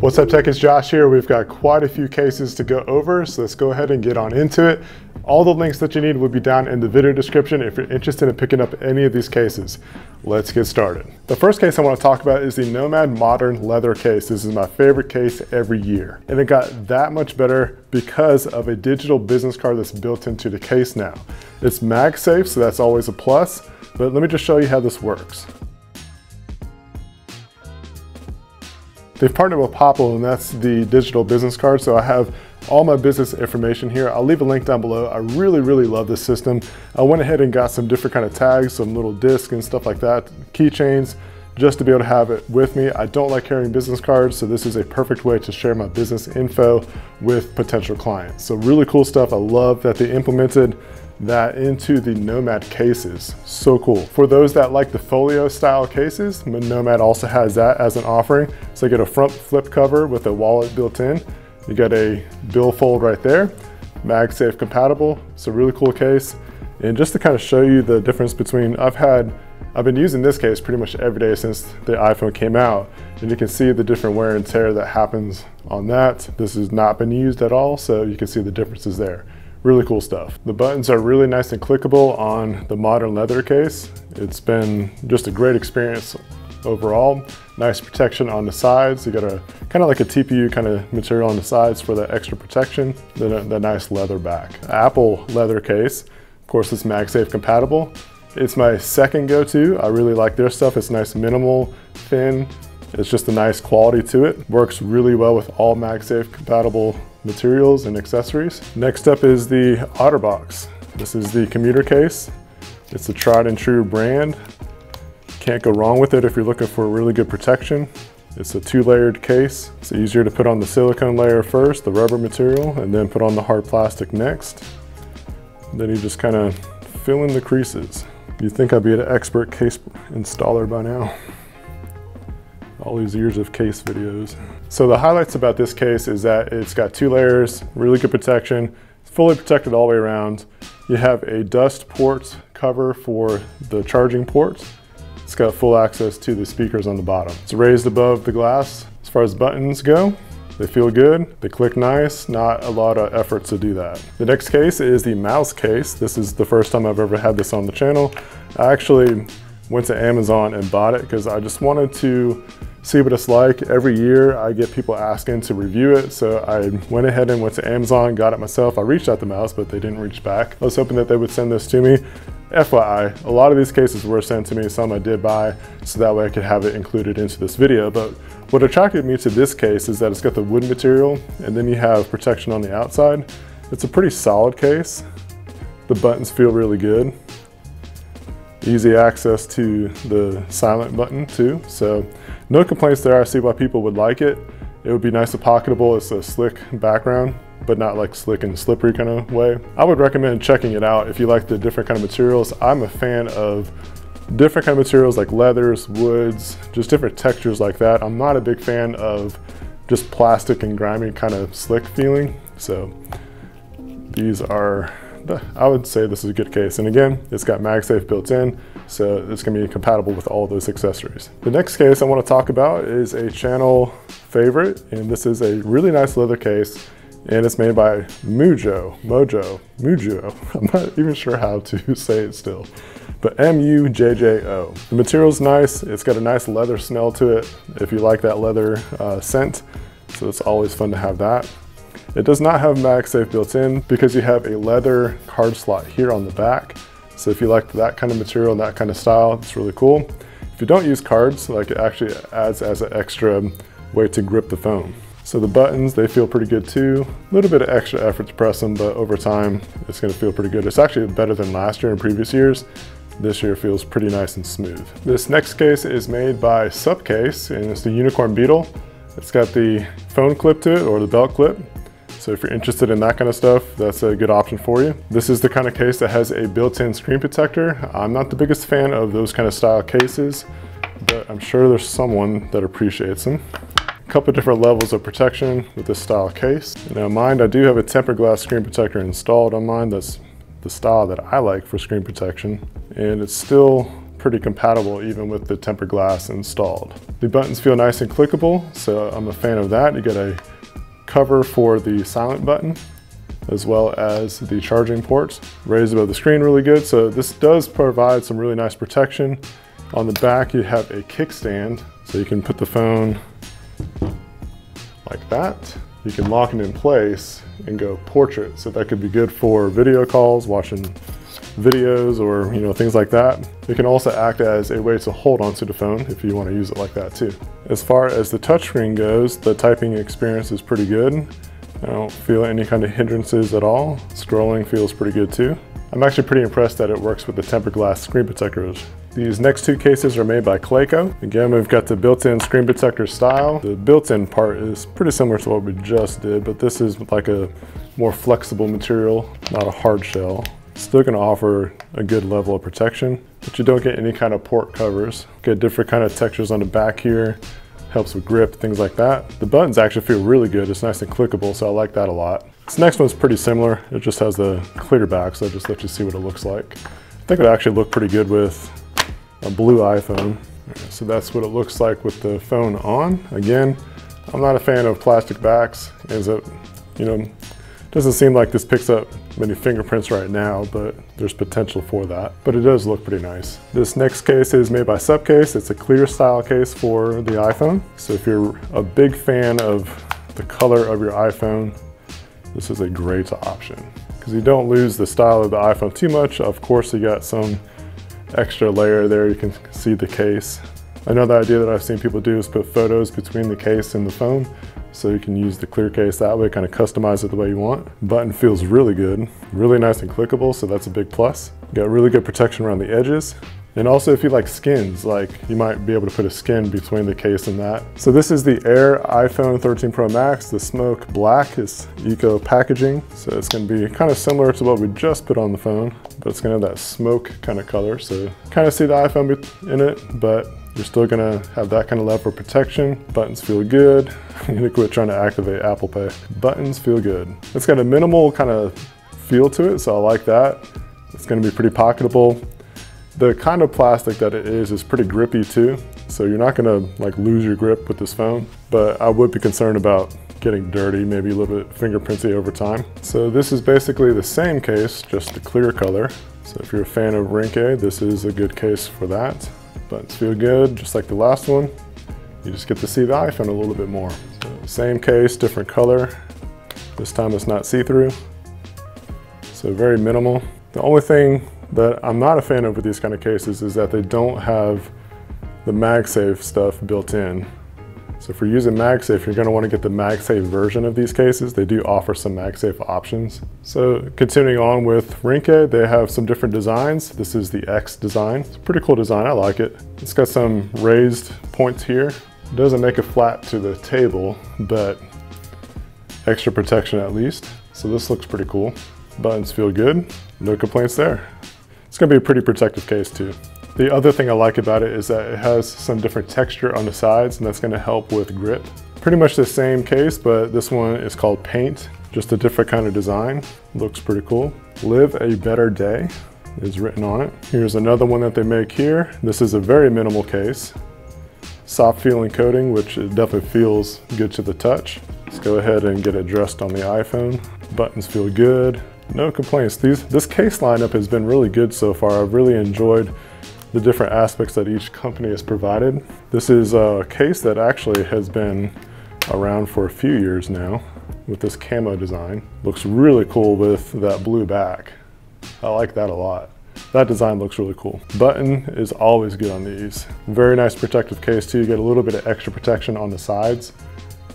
What's up tech, it's Josh here. We've got quite a few cases to go over, so let's go ahead and get on into it. All the links that you need will be down in the video description if you're interested in picking up any of these cases. Let's get started. The first case I want to talk about is the Nomad Modern Leather case. This is my favorite case every year. And it got that much better because of a digital business card that's built into the case now. It's MagSafe, so that's always a plus, but let me just show you how this works. They've partnered with Popl and that's the digital business card. So I have all my business information here. I'll leave a link down below. I really, really love this system. I went ahead and got some different kind of tags, some little discs and stuff like that, keychains, just to be able to have it with me. I don't like carrying business cards, so this is a perfect way to share my business info with potential clients. So really cool stuff. I love that they implemented that into the Nomad cases. So cool. For those that like the folio style cases, Nomad also has that as an offering. So you get a front flip cover with a wallet built in. You got a billfold right there, MagSafe compatible. It's a really cool case. And just to kind of show you the difference between, I've had, I've been using this case pretty much every day since the iPhone came out. And you can see the different wear and tear that happens on that. This has not been used at all, so you can see the differences there. Really cool stuff. The buttons are really nice and clickable on the modern leather case. It's been just a great experience overall. Nice protection on the sides. You got a kind of like a TPU kind of material on the sides for the extra protection. Then the nice leather back. Apple leather case. Of course, it's MagSafe compatible. It's my second go-to. I really like their stuff. It's nice, minimal, thin. It's just a nice quality to it. Works really well with all MagSafe compatible materials and accessories. Next up is the OtterBox. This is the commuter case. It's a tried and true brand. Can't go wrong with it if you're looking for really good protection. It's a two-layered case. It's easier to put on the silicone layer first, the rubber material, and then put on the hard plastic next. Then you just kind of fill in the creases. You'd think I'd be an expert case installer by now all these years of case videos. So the highlights about this case is that it's got two layers, really good protection, it's fully protected all the way around. You have a dust port cover for the charging port. It's got full access to the speakers on the bottom. It's raised above the glass. As far as buttons go, they feel good, they click nice, not a lot of effort to do that. The next case is the Mous case. This is the first time I've ever had this on the channel. I actually went to Amazon and bought it because I just wanted to see what it's like. Every year I get people asking to review it, so I went ahead and went to Amazon, got it myself. I reached out to Mous, but they didn't reach back. I was hoping that they would send this to me. FYI, a lot of these cases were sent to me, some I did buy, so that way I could have it included into this video. But what attracted me to this case is that it's got the wood material, and then you have protection on the outside. It's a pretty solid case. The buttons feel really good. Easy access to the silent button too. So no complaints there. I see why people would like it. It would be nice and pocketable. It's a slick background, but not like slick and slippery kind of way. I would recommend checking it out if you like the different kind of materials. I'm a fan of different kind of materials like leathers, woods, just different textures like that. I'm not a big fan of just plastic and grimy kind of slick feeling. So these are I would say this is a good case. And again, it's got MagSafe built in, so it's gonna be compatible with all those accessories. The next case I wanna talk about is a channel favorite, and this is a really nice leather case, and it's made by Mujjo, Mojo, Mujjo. I'm not even sure how to say it still, but M-U-J-J-O. The material's nice, it's got a nice leather smell to it, if you like that leather uh, scent, so it's always fun to have that. It does not have MagSafe built in because you have a leather card slot here on the back. So if you like that kind of material and that kind of style, it's really cool. If you don't use cards, like it actually adds as an extra way to grip the phone. So the buttons, they feel pretty good too. A little bit of extra effort to press them, but over time, it's gonna feel pretty good. It's actually better than last year and previous years. This year feels pretty nice and smooth. This next case is made by Supcase, and it's the Unicorn Beetle. It's got the phone clip to it, or the belt clip. So if you're interested in that kind of stuff, that's a good option for you. This is the kind of case that has a built-in screen protector. I'm not the biggest fan of those kind of style cases, but I'm sure there's someone that appreciates them. A couple different levels of protection with this style case. Now mine, I do have a tempered glass screen protector installed on mine. That's the style that I like for screen protection. And it's still pretty compatible even with the tempered glass installed. The buttons feel nice and clickable, so I'm a fan of that. You get a cover for the silent button, as well as the charging ports. Raised above the screen really good, so this does provide some really nice protection. On the back, you have a kickstand, so you can put the phone like that. You can lock it in place and go portrait, so that could be good for video calls, watching videos or you know things like that. It can also act as a way to hold onto the phone if you want to use it like that too. As far as the touchscreen goes, the typing experience is pretty good. I don't feel any kind of hindrances at all. Scrolling feels pretty good too. I'm actually pretty impressed that it works with the tempered glass screen protectors. These next two cases are made by Clayco. Again, we've got the built-in screen protector style. The built-in part is pretty similar to what we just did, but this is like a more flexible material, not a hard shell. Still gonna offer a good level of protection, but you don't get any kind of port covers. Get different kind of textures on the back here, helps with grip, things like that. The buttons actually feel really good. It's nice and clickable, so I like that a lot. This next one's pretty similar. It just has the clear back, so I'll just let you see what it looks like. I think it actually look pretty good with a blue iPhone. So that's what it looks like with the phone on. Again, I'm not a fan of plastic backs. Ends up, you know, doesn't seem like this picks up many fingerprints right now, but there's potential for that. But it does look pretty nice. This next case is made by Supcase. It's a clear style case for the iPhone. So if you're a big fan of the color of your iPhone, this is a great option. Because you don't lose the style of the iPhone too much. Of course, you got some extra layer there. You can see the case. Another idea that I've seen people do is put photos between the case and the phone. So you can use the clear case that way, kind of customize it the way you want. Button feels really good, really nice and clickable, so that's a big plus. got really good protection around the edges. And also if you like skins, like you might be able to put a skin between the case and that. So this is the Air iPhone 13 Pro Max. The smoke black is eco packaging. So it's gonna be kind of similar to what we just put on the phone, but it's gonna have that smoke kind of color. So kind of see the iPhone in it, but you're still gonna have that kind of level of protection. Buttons feel good. You need to quit trying to activate Apple Pay. Buttons feel good. It's got a minimal kind of feel to it, so I like that. It's gonna be pretty pocketable. The kind of plastic that it is is pretty grippy too, so you're not gonna like lose your grip with this phone, but I would be concerned about getting dirty, maybe a little bit fingerprinty over time. So this is basically the same case, just the clear color. So if you're a fan of Ringke, this is a good case for that. Buttons feel good, just like the last one. You just get to see the iPhone a little bit more. So same case, different color. This time it's not see-through. So very minimal. The only thing that I'm not a fan of with these kind of cases is that they don't have the MagSafe stuff built in. So if you're using MagSafe, you're gonna wanna get the MagSafe version of these cases. They do offer some MagSafe options. So continuing on with Ringke, they have some different designs. This is the X design. It's a pretty cool design, I like it. It's got some raised points here. It doesn't make it flat to the table, but extra protection at least. So this looks pretty cool. Buttons feel good, no complaints there. It's gonna be a pretty protective case too. The other thing I like about it is that it has some different texture on the sides and that's gonna help with grip. Pretty much the same case, but this one is called Paint, just a different kind of design. Looks pretty cool. Live a better day is written on it. Here's another one that they make here. This is a very minimal case. Soft feeling coating, which definitely feels good to the touch. Let's go ahead and get it dressed on the iPhone. Buttons feel good. No complaints. These, this case lineup has been really good so far. I've really enjoyed the different aspects that each company has provided. This is a case that actually has been around for a few years now with this camo design. Looks really cool with that blue back. I like that a lot. That design looks really cool. Button is always good on these. Very nice protective case too. You get a little bit of extra protection on the sides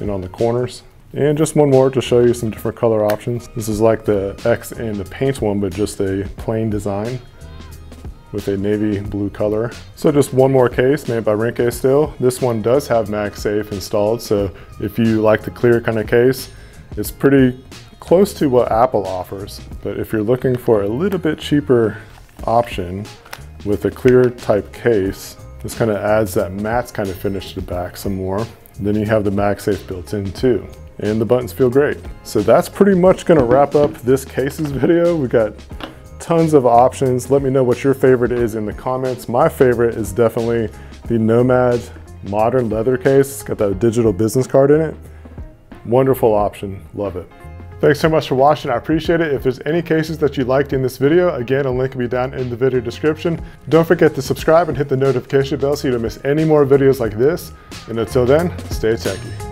and on the corners. And just one more to show you some different color options. This is like the X and the paint one, but just a plain design with a navy blue color. So just one more case made by Ringke still. This one does have MagSafe installed, so if you like the clear kind of case, it's pretty close to what Apple offers. But if you're looking for a little bit cheaper option with a clear type case, this kind of adds that matte kind of finish to the back some more. Then you have the MagSafe built in too. And the buttons feel great. So that's pretty much gonna wrap up this cases video. We got tons of options. Let me know what your favorite is in the comments. My favorite is definitely the Nomad modern leather case. It's got that digital business card in it. Wonderful option, love it. Thanks so much for watching, I appreciate it. If there's any cases that you liked in this video, again, a link will be down in the video description. Don't forget to subscribe and hit the notification bell so you don't miss any more videos like this. And until then, stay techy.